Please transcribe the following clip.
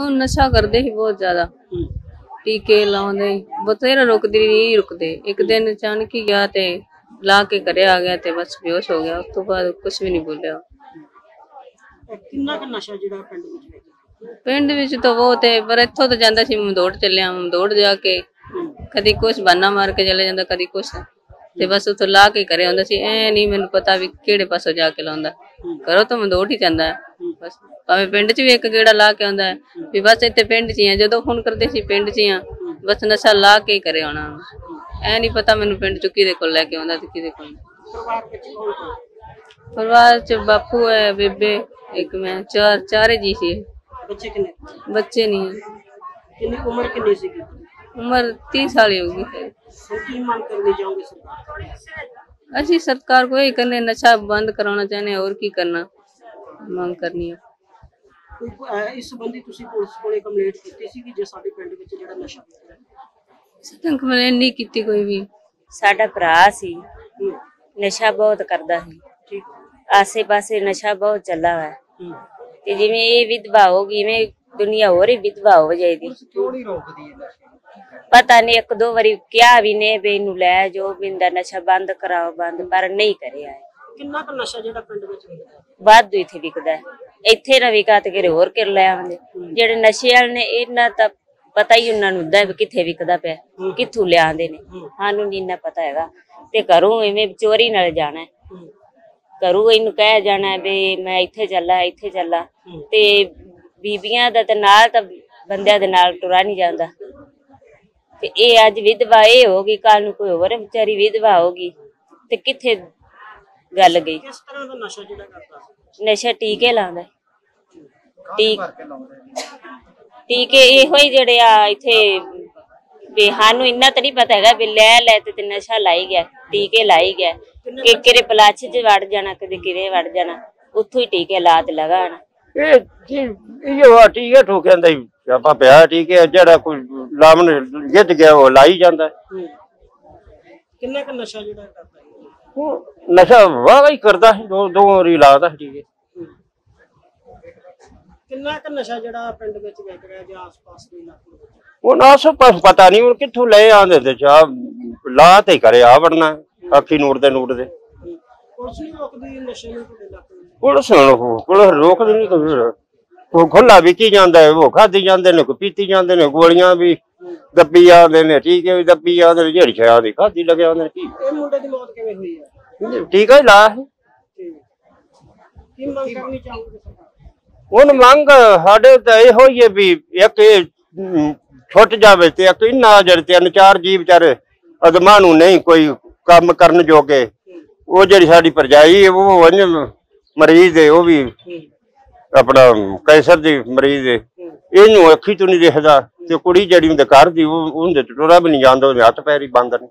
ਉਹ ਨਸ਼ਾ ਕਰਦੇ ਸੀ ਬਹੁਤ ਜ਼ਿਆਦਾ। ਟੀਕੇ ਲਾਉਂਦੇ ਬਤੇਰਾ ਰੁਕਦੀ ਨਹੀਂ ਰੁਕਦੇ। ਇੱਕ ਦਿਨ ਅਚਾਨਕ ਹੀ ਗਿਆ ਤੇ ਲਾ ਕੇ ਘਰੇ ਆ ਗਿਆ ਤੇ ਬਸ ਬੇਹੋਸ਼ ਹੋ ਗਿਆ। ਉਸ ਤੋਂ ਬਾਅਦ ਕੁਝ ਵੀ ਨਹੀਂ ਬੋਲਿਆ। ਇਹ ਕਿੰਨਾ ਕੁ ਨਸ਼ਾ ਜਿਹੜਾ ਪਿੰਡ ਵਿੱਚ ਵੇਚਦਾ ਪਿੰਡ ਵਿੱਚ ਤਾਂ ਉਹ ਤੇ ਪਰ ਇੱਥੋਂ ਤਾਂ ਜਾਂਦਾ ਸੀ ਮਮਦੋੜ ਚੱਲਿਆ ਮਮਦੋੜ ਜਾ ਕੇ ਕਦੀ ਕੁਛ ਬਾਨਾ ਮਾਰ ਕੇ ਚਲੇ ਜਾਂਦਾ ਕਦੀ ਕੁਛ। ਤੇ ਬਸ ਉੱਥੋਂ ਲਾ ਕੇ ਘਰੇ ਆਉਂਦਾ ਸੀ ਐ ਨਹੀਂ ਮੈਨੂੰ ਪਤਾ ਵੀ ਕਿਹੜੇ ਪਾਸੋਂ ਜਾ ਕੇ ਲਾਉਂਦਾ। ਕਰੋ ਤਾਂ ਮਮਦੋੜ ਹੀ ਜਾਂਦਾ। ਬਸ। ਭਾਵੇਂ ਪਿੰਡ 'ਚ ਵੀ ਇੱਕ ਗੇੜਾ ਲਾ ਕੇ ਆਉਂਦਾ ਵੀ ਬਸ ਇੱਥੇ ਪਿੰਡ 'ਚ ਆ। ਜਦੋਂ ਫੋਨ ਕਰਦੇ ਸੀ ਪਿੰਡ 'ਚ ਆ ਬਸ ਨਸ਼ਾ ਲਾ ਕੇ ਹੀ ਕਰੇ ਆਉਣਾ ਐ ਨਹੀਂ ਪਤਾ ਮੈਨੂੰ ਪਿੰਡ 'ਚ ਕਿਹਦੇ ਕੋਲ ਲੈ ਕੇ ਆਉਂਦਾ ਤੇ ਕਿਹਦੇ ਕੋਲ ਪਰਿਵਾਰ 'ਚ ਬਾਪੂ ਹੈ ਬੇਬੇ ਇੱਕ ਮੈਂ ਚਾਰ ਚਾਰੇ ਜੀ ਸੀ। ਬੱਚੇ ਕਿੰਨੇ? ਨਹੀਂ ਕਿੰਨੀ ਉਮਰ ਕਿੰਨੀ ਸੀ ਉਮਰ 30 ਸਾਲ ਹੋ ਗਈ ਹੈ ਕੀ ਮੰਗ ਕਰਨੀ ਚਾਹੋਗੇ ਸਰਕਾਰ? ਅਸੀਂ ਸਰਕਾਰ ਕੋਈ ਕਰਨੇ ਨਸ਼ਾ ਬੰਦ ਕਰਾਉਣਾ ਚਾਹੁੰਦੇ ਹੋਰ ਕੀ ਕਰਨਾ? ਮੰਗ ਕਰਨੀ ਹੈ ਇਸ ਸੰਬੰਧੀ ਤੁਸੀਂ ਪੁਲਿਸ ਕੋਲੇ ਕੰਪਲੇਂਟ ਕੀਤੀ ਸੀ ਕਿ ਜੇ ਸਾਡੇ ਪਿੰਡ ਵਿੱਚ ਜਿਹੜਾ ਨਸ਼ਾ ਵਿਕਦਾ ਹੈ? ਸਤਨ ਕੰਪਲੇਨ ਨਹੀਂ ਕੀਤੀ ਕੋਈ ਵੀ। ਸਾਡਾ ਭਰਾ ਸੀ। ਨਸ਼ਾ ਬਹੁਤ ਕਰਦਾ ਸੀ। ਠੀਕ। ਆਸੇ-ਪਾਸੇ ਨਸ਼ਾ ਬਹੁਤ ਚੱਲਾ ਹੋਇਆ। ਤੇ ਜਿਵੇਂ ਇਹ ਵਿਧਵਾ ਹੋ ਗਈ ਇਵੇਂ ਦੁਨੀਆ ਹੋਰ ਹੀ ਵਿਧਵਾ ਹੋ ਜਾਏਗੀ। ਪੁਲਿਸ ਪਤਾ ਨਹੀਂ ਇੱਕ ਦੋ ਵਾਰੀ ਕਿਹਾ ਵੀ ਨੇ ਵੀ ਇਹਨੂੰ ਲੈ ਜੋ ਬਿੰਦਾ ਨਸ਼ਾ ਬੰਦ ਕਰਾਓ ਬੰਦ ਪਰ ਨਹੀਂ ਕਰਿਆ ਕਿੰਨਾ ਕੁ ਨਸ਼ਾ ਜਿਹੜਾ ਪਿੰਡ ਵਿੱਚ ਵਿਕਦਾ ਵਾਧੂ ਇੱਥੇ ਵਿਕਦਾ ਹੈ। ਇੱਥੇ ਨਾ ਵਿਕਾ ਤੇ ਕਿਰੇ ਹੋਰ ਕਿਰ ਲੈ ਆਉਂਦੇ। ਜਿਹੜੇ ਨਸ਼ੇ ਵਾਲੇ ਨੇ ਇਹਨਾਂ ਤਾਂ ਪਤਾ ਹੀ ਉਹਨਾਂ ਨੂੰ ਹੁੰਦਾ ਵੀ ਕਿੱਥੇ ਵਿਕਦਾ ਪਿਆ। ਕਿੱਥੋਂ ਲਿਆਉਂਦੇ ਨੇ। ਸਾਨੂੰ ਨਹੀਂ ਇੰਨਾ ਪਤਾ ਹੈਗਾ। ਤੇ ਘਰੋਂ ਐਵੇਂ ਚੋਰੀ ਨਾਲ ਜਾਣਾ ਘਰੋਂ ਇਹਨੂੰ ਕਹਿ ਜਾਣਾ ਵੀ ਮੈਂ ਇੱਥੇ ਚੱਲਾ ਇੱਥੇ ਚੱਲਾ। ਤੇ ਬੀਬੀਆਂ ਦਾ ਤੇ ਨਾਲ ਤਾਂ ਬੰਦਿਆਂ ਦੇ ਨਾਲ ਟੁਰਾ ਨਹੀਂ ਜਾਂਦਾ। ਤੇ ਇਹ ਅੱਜ ਵਿਧਵਾ ਇਹ ਹੋ ਗਈ ਕੱਲ ਨੂੰ ਕੋਈ ਹੋਰ ਵਿਚਾਰੀ ਵਿਧਵਾ ਹੋ ਗਈ। ਤੇ ਕਿੱਥੇ ਗੱਲ ਗਈ। ਕਿਸ ਤਰ੍ਹਾਂ ਦਾ ਨਸ਼ਾ ਜਿਹੜਾ ਕਰਦਾ ਸੀ? ਨਸ਼ਾ ਟੀਕੇ ਲਾਉਂਦਾ। ਟੀਕ ਟੀਕੇ ਇਹੋ ਹੀ ਜਿਹੜੇ ਆ ਇੱਥੇ ਵੀ ਸਾਨੂੰ ਇੰਨਾ ਤਾਂ ਨਹੀਂ ਪਤਾ ਹੈਗਾ ਵੀ ਲੈ ਲੈ ਤੇ ਤੇ ਨਸ਼ਾ ਲਾਈ ਗਿਆ ਟੀਕੇ ਲਾਈ ਗਿਆ। ਕਿ ਕਿਰੇ ਪਲਾਛ ਚ ਵੜ ਜਾਣਾ ਕਦੇ ਕਿਰੇ ਵੜ ਜਾਣਾ ਉੱਥੋਂ ਹੀ ਟੀਕੇ ਲਾ ਤੇ ਲਗਾਣਾ ਇਹ ਜੀ ਇਹ ਵਾ ਟੀਕੇ ਠੋਕਿਆਂ ਦਾ ਹੀ ਆਪਾਂ ਪਿਆ ਟੀਕੇ ਜਿਹੜਾ ਕੋਈ ਲਾਮਨ ਜਿੱਤ ਗਿਆ ਉਹ ਲਾਈ ਜਾਂਦਾ। ਕਿੰਨਾ ਕੁ ਨਸ਼ਾ ਜਿਹੜਾ ਕਰਦਾ ਉਹ ਨਸ਼ਾ ਵਾਹ ਹੀ ਕਰਦਾ ਸੀ ਦੋ ਦੋ ਵਾਰੀ ਲਾਦਾ ਸੀ ਟੀਕੇ ਕਿੰਨਾ ਕੁ ਨਸ਼ਾ ਜਿਹੜਾ ਪਿੰਡ ਵਿੱਚ ਵਿਕ ਰਿਹਾ ਜਾਂ ਆਸ-ਪਾਸ ਦੇ ਇਲਾਕੇ ਵਿੱਚ? ਉਹ ਨਾ ਸੋ ਪਤਾ ਨਹੀਂ ਹੁਣ ਕਿੱਥੋਂ ਲੈ ਆਂਦੇ ਤੇ ਚਾ ਲਾ ਤੇ ਕਰੇ ਆ ਵੜਨਾ ਅੱਖੀ ਨੂਰ ਦੇ ਨੂਰ ਦੇ। ਹੂੰ। ਪੁਲਿਸ ਨਹੀਂ ਰੋਕਦੀ ਨਸ਼ੇ ਨੂੰ ਤੁਹਾਡੇ ਇਲਾਕੇ ਵਿੱਚ? ਪੁਲਿਸ ਨੂੰ ਪੁਲਿਸ ਰੋਕਦੀ ਨਹੀਂ ਕੋਈ। ਉਹ ਖੁੱਲਾ ਵਿਕੀ ਜਾਂਦਾ ਹੈ ਉਹ ਖਾਦੀ ਜਾਂਦੇ ਨੇ ਕੋਈ ਪੀਤੀ ਜਾਂਦੇ ਨੇ ਗੋਲੀਆਂ ਵੀ ਦੱਬੀ ਜਾਂਦੇ ਨੇ ਟੀਕੇ ਵੀ ਦੱਬੀ ਜਾਂਦੇ ਨੇ ਜਿਹੜੀ ਸ਼ਾਇਦ ਖਾਦੀ ਲੱਗਿਆ ਹੁੰਦੇ ਨੇ ਕੀ। ਇਹ ਮੁੰਡੇ ਦੀ ਮੌਤ ਕਿਵੇਂ ਹੋਈ ਹੈ? ਟੀਕਾ ਹੀ ਲਾ। ਸੀ। ਕੀ ਮੰਗ ਕਰਨੀ ਚਾਹੋਗੇ ਸਰਕਾਰ? ਹੁਣ ਮੰਗ ਸਾਡੇ ਤਾਂ ਇਹੋ ਹੀ ਹੈ ਵੀ ਇੱਕ ਇਹ ਛੁੱਟ ਜਾਵੇ ਤੇ ਇੱਕ ਇਨਾ ਜਿਹੜੇ ਤਿੰਨ ਚਾਰ ਜੀ ਵਿਚਾਰੇ ਅਦਮਾਂ ਨੂੰ ਨਹੀਂ ਕੋਈ ਕੰਮ ਕਰਨ ਜੋਗੇ। ਉਹ ਜਿਹੜੀ ਸਾਡੀ ਪਰਜਾਈ ਉਹ ਉਹਨੇ ਮਰੀਜ਼ ਹੈ ਉਹ ਵੀ ਆਪਣਾ ਕੈਂਸਰ ਦੀ ਮਰੀਜ਼ ਹੈ ਇਹਨੂੰ ਅੱਖੀ ਤੋਂ ਨਹੀਂ ਦਿਖਦਾ ਤੇ ਕੁੜੀ ਜਿਹੜੀ ਉਹਦੇ ਘਰ ਦੀ ਉਹ ਉਹਦੇ ਟੋਰਾ ਵੀ ਨਹੀਂ ਜਾਂਦਾ ਉਹਦੇ ਹੱਥ ਪੈਰ ਹੀ ਬੰਦ ਨੇ।